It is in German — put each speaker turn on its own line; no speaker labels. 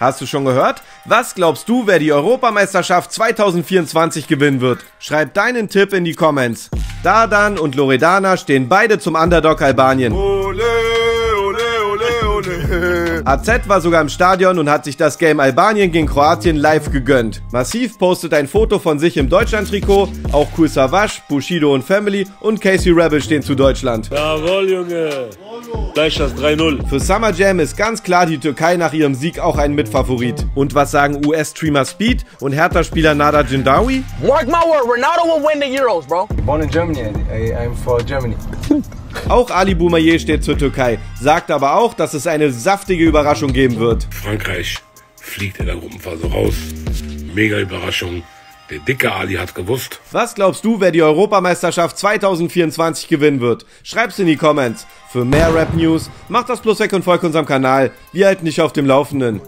Hast du schon gehört? Was glaubst du, wer die Europameisterschaft 2024 gewinnen wird? Schreib deinen Tipp in die Comments. Dardan und Loredana stehen beide zum Underdog Albanien.
Ole, ole, ole, ole.
AZ war sogar im Stadion und hat sich das Game Albanien gegen Kroatien live gegönnt. Massiv postet ein Foto von sich im Deutschland-Trikot, auch Kul Savas, Bushido und Family und Casey Rebel stehen zu Deutschland.
Jawohl, Junge. Gleich das 3-0.
Für Summer Jam ist ganz klar die Türkei nach ihrem Sieg auch ein Mitfavorit. Und was sagen US-Streamer Speed und Hertha-Spieler Nada Jindawi?
Mark my word, Ronaldo will win the Euros, bro.
Born in Germany, I, I'm for Germany.
Auch Ali Boumaier steht zur Türkei, sagt aber auch, dass es eine saftige Überraschung geben wird.
Frankreich fliegt in der Gruppenphase raus. Mega Überraschung. Der dicke Ali hat gewusst.
Was glaubst du, wer die Europameisterschaft 2024 gewinnen wird? Schreib's in die Comments. Für mehr Rap News, macht das Plus weg und folgt unserem Kanal. Wir halten dich auf dem Laufenden.